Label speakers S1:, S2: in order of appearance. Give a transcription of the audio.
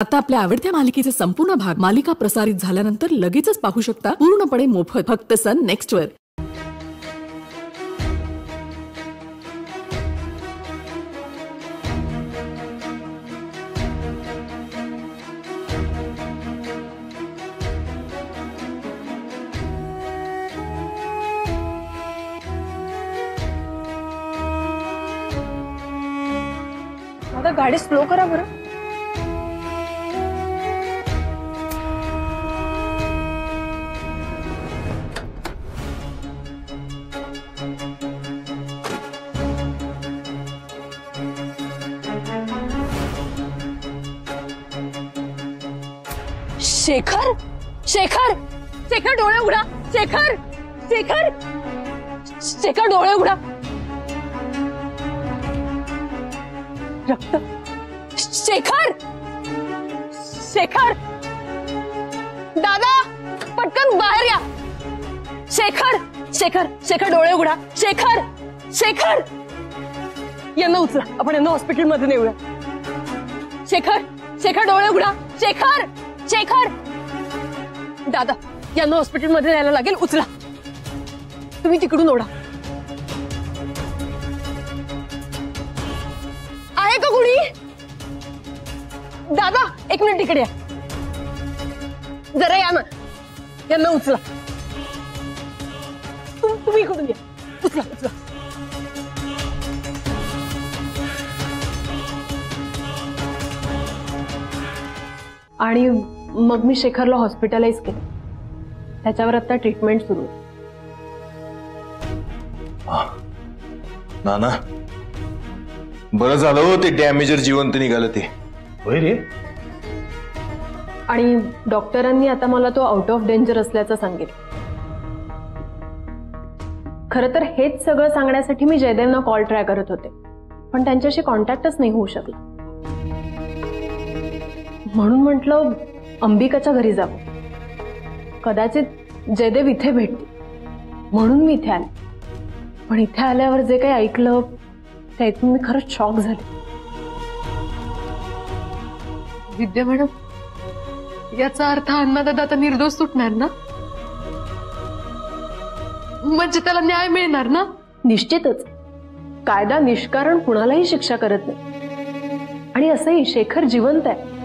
S1: आता आपल्या आवडत्या मालिकेचे संपूर्ण भाग मालिका प्रसारित झाल्यानंतर लगेचच पाहू शकता पूर्णपणे मोफत फक्त सन नेक्स्ट वर.
S2: गाडी स्लो करा बरं. शेखर? शेखर? शेखर डोळे उघडा. शेखर? शेखर? शेखर डोळे उघडा. रक्त. शेखर? शेखर? दादा, पटकन बाहेर या. शेखर? शेखर? शेखर डोळे उघडा. शेखर? शेखर? यांना उचला. आपण यांना हॉस्पिटलमध्ये नेऊया. शेखर? शेखर डोळे उघडा. शेखर? शेखर दादा यांना हॉस्पिटलमध्ये न्यायला लागेल, उचला. तुम्ही तिकडून ओढा. आहे का कुणी? दादा, एक मिनिट इकडे या. जरा या ना. यांना उचला. तुम- तुम्ही इकडून या. उचला उचला. आणि मग मी शेखरला हॉस्पिटलाइज केलं. त्याच्यावर आता ट्रीटमेंट सुरू आहे.
S3: नाना बरं झालं हो ते डॅमेजर जिवंत निघालं ते.
S4: होय रे.
S2: आणि डॉक्टरांनी आता मला तो आउट ऑफ डेंजर असल्याचं सांगितलं. खरं तर हेच सगळं सांगण्यासाठी मी जयदेवना कॉल ट्राय करत होते. पण त्यांच्याशी कॉन्टॅक्टच नाही होऊ शकला. म्हणून म्हटलं अंबिकाच्या घरी जावं. कदाचित जयदेव इथे भेटते म्हणून मी इथे आले. पण इथे आल्यावर जे काही ऐकलं ते ऐकून मी खरंच शॉक झाले.
S5: विद्या मॅडम याचा अर्थ अन्नदादा आता निर्दोष सुटणार ना? म्हणजे त्याला न्याय मिळणार ना?
S2: निश्चितच. कायदा निष्कारण कुणालाही शिक्षा करत नाही. आणि असंही शेखर जिवंत आहे.